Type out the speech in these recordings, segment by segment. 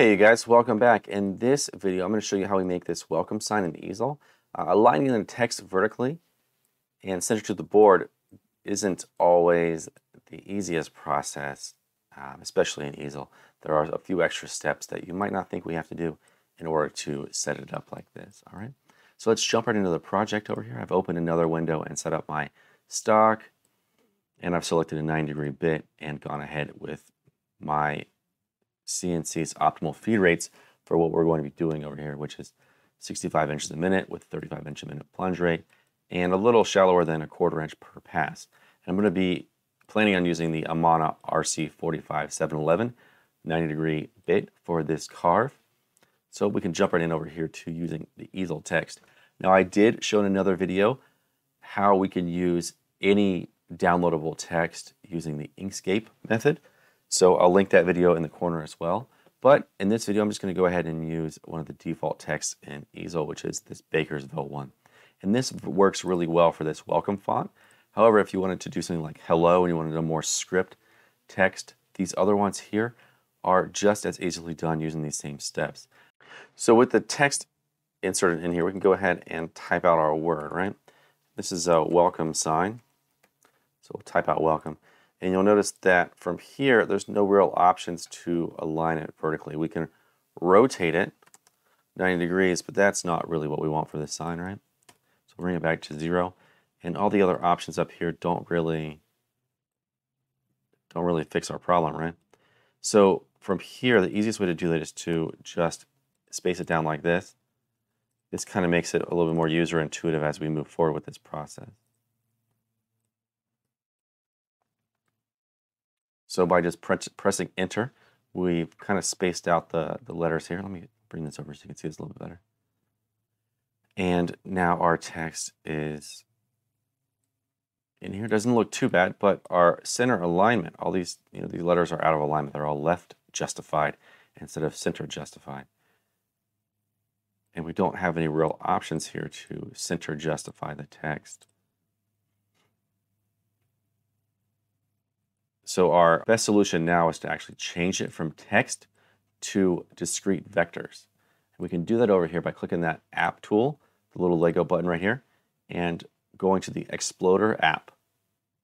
Hey you guys, welcome back. In this video, I'm going to show you how we make this welcome sign in easel. Uh, aligning the text vertically and center to the board isn't always the easiest process, um, especially in easel. There are a few extra steps that you might not think we have to do in order to set it up like this. All right. So let's jump right into the project over here. I've opened another window and set up my stock, and I've selected a 9 degree bit and gone ahead with my CNC's optimal feed rates for what we're going to be doing over here, which is 65 inches a minute with 35 inch a minute plunge rate and a little shallower than a quarter inch per pass. And I'm going to be planning on using the Amana RC45711 90 degree bit for this carve. So we can jump right in over here to using the easel text. Now I did show in another video how we can use any downloadable text using the Inkscape method. So I'll link that video in the corner as well. But in this video, I'm just going to go ahead and use one of the default texts in Easel, which is this Bakersville one. And this works really well for this welcome font. However, if you wanted to do something like hello and you wanted a more script text, these other ones here are just as easily done using these same steps. So with the text inserted in here, we can go ahead and type out our word, right? This is a welcome sign. So we'll type out welcome. And you'll notice that from here, there's no real options to align it vertically. We can rotate it 90 degrees, but that's not really what we want for this sign, right? So bring it back to zero. And all the other options up here don't really don't really fix our problem, right? So from here, the easiest way to do that is to just space it down like this. This kind of makes it a little bit more user intuitive as we move forward with this process. So by just press, pressing enter, we've kind of spaced out the, the letters here. Let me bring this over so you can see this a little bit better. And now our text is in here. Doesn't look too bad, but our center alignment, all these, you know, these letters are out of alignment. They're all left justified instead of center justified. And we don't have any real options here to center justify the text. So our best solution now is to actually change it from text to discrete vectors. We can do that over here by clicking that app tool, the little Lego button right here, and going to the Exploder app.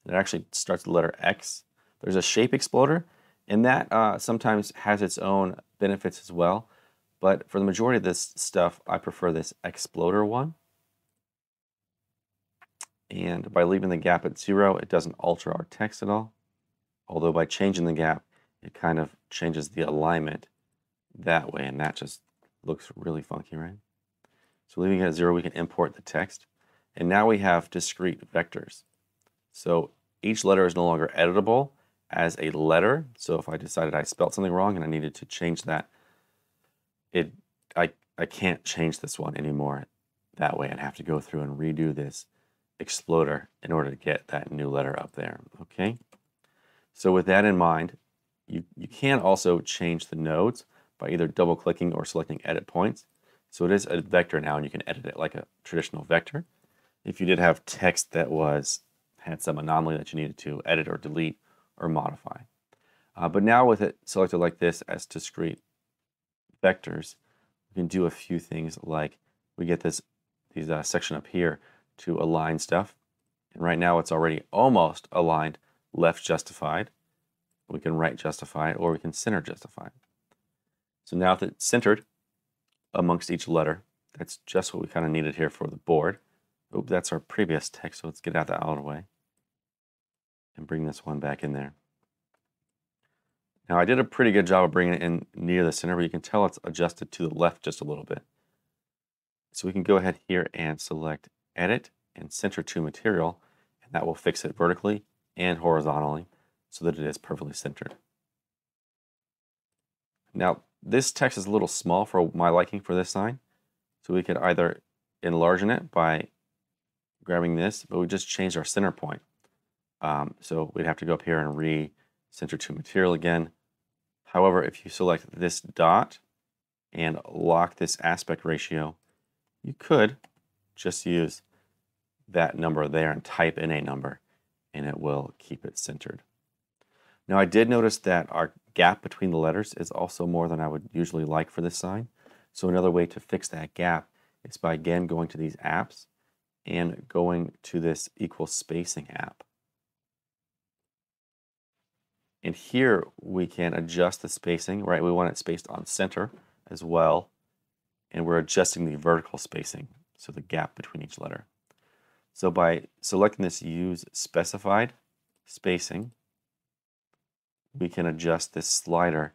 It actually starts with the letter X. There's a shape exploder, and that uh, sometimes has its own benefits as well. But for the majority of this stuff, I prefer this Exploder one. And by leaving the gap at zero, it doesn't alter our text at all. Although by changing the gap, it kind of changes the alignment that way, and that just looks really funky, right? So leaving it at zero, we can import the text. And now we have discrete vectors. So each letter is no longer editable as a letter. So if I decided I spelled something wrong and I needed to change that, it I, I can't change this one anymore that way. I'd have to go through and redo this exploder in order to get that new letter up there, okay? So with that in mind, you, you can also change the nodes by either double clicking or selecting edit points. So it is a vector now and you can edit it like a traditional vector. If you did have text that was had some anomaly that you needed to edit or delete or modify. Uh, but now with it selected like this as discrete vectors, we can do a few things like we get this these uh, section up here to align stuff. And right now it's already almost aligned left justified, we can right justify it, or we can center justified. So now that it's centered amongst each letter, that's just what we kind of needed here for the board. Oop, that's our previous text, so let's get out that out of the way and bring this one back in there. Now I did a pretty good job of bringing it in near the center, but you can tell it's adjusted to the left just a little bit. So we can go ahead here and select Edit and Center to Material, and that will fix it vertically and horizontally so that it is perfectly centered. Now, this text is a little small for my liking for this sign, so we could either enlarge it by grabbing this, but we just changed our center point. Um, so we'd have to go up here and re-center to material again. However, if you select this dot and lock this aspect ratio, you could just use that number there and type in a number and it will keep it centered. Now I did notice that our gap between the letters is also more than I would usually like for this sign. So another way to fix that gap is by again going to these apps and going to this equal spacing app. And here we can adjust the spacing, right? We want it spaced on center as well. And we're adjusting the vertical spacing, so the gap between each letter. So by selecting this use specified spacing, we can adjust this slider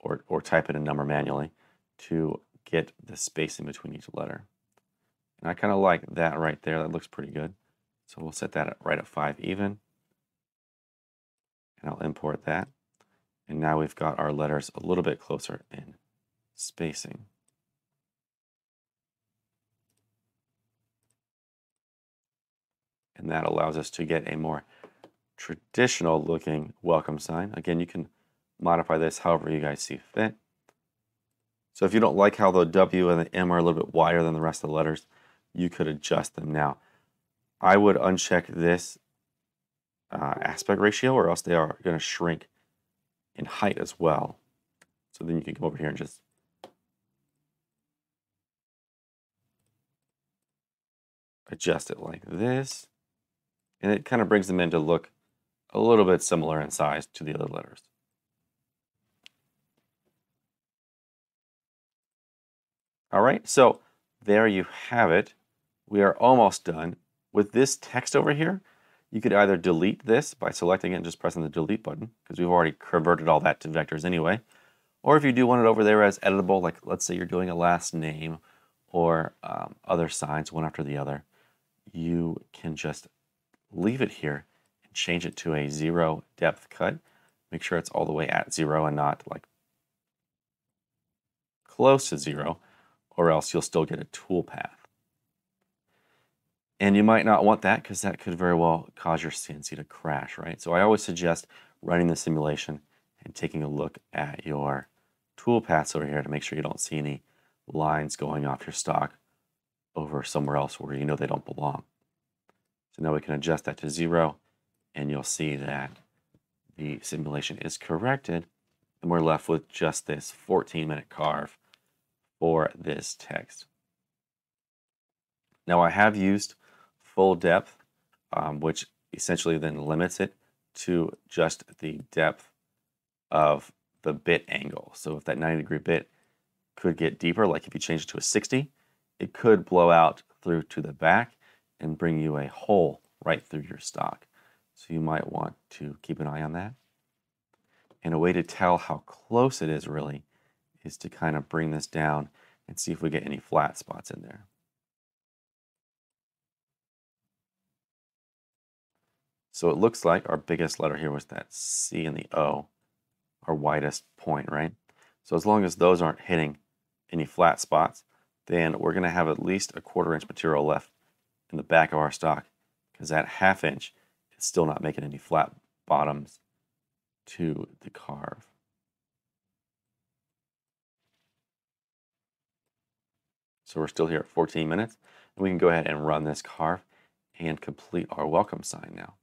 or, or type in a number manually to get the spacing between each letter. And I kind of like that right there. That looks pretty good. So we'll set that right at 5 even. And I'll import that. And now we've got our letters a little bit closer in spacing. And that allows us to get a more traditional looking welcome sign. Again, you can modify this however you guys see fit. So if you don't like how the W and the M are a little bit wider than the rest of the letters, you could adjust them now. I would uncheck this uh, aspect ratio or else they are going to shrink in height as well. So then you can come over here and just adjust it like this. And it kind of brings them in to look a little bit similar in size to the other letters. All right, so there you have it. We are almost done. With this text over here, you could either delete this by selecting it and just pressing the delete button, because we've already converted all that to vectors anyway. Or if you do want it over there as editable, like let's say you're doing a last name or um, other signs one after the other, you can just leave it here and change it to a zero depth cut. Make sure it's all the way at zero and not like close to zero, or else you'll still get a tool path. And you might not want that because that could very well cause your CNC to crash, right? So I always suggest running the simulation and taking a look at your tool paths over here to make sure you don't see any lines going off your stock over somewhere else where you know they don't belong. So now we can adjust that to zero and you'll see that the simulation is corrected and we're left with just this 14 minute carve for this text. Now I have used full depth, um, which essentially then limits it to just the depth of the bit angle. So if that 90 degree bit could get deeper, like if you change it to a 60, it could blow out through to the back and bring you a hole right through your stock. So you might want to keep an eye on that. And a way to tell how close it is really is to kind of bring this down and see if we get any flat spots in there. So it looks like our biggest letter here was that C and the O, our widest point, right? So as long as those aren't hitting any flat spots, then we're going to have at least a quarter inch material left in the back of our stock because that half inch is still not making any flat bottoms to the carve. So we're still here at 14 minutes and we can go ahead and run this carve and complete our welcome sign now.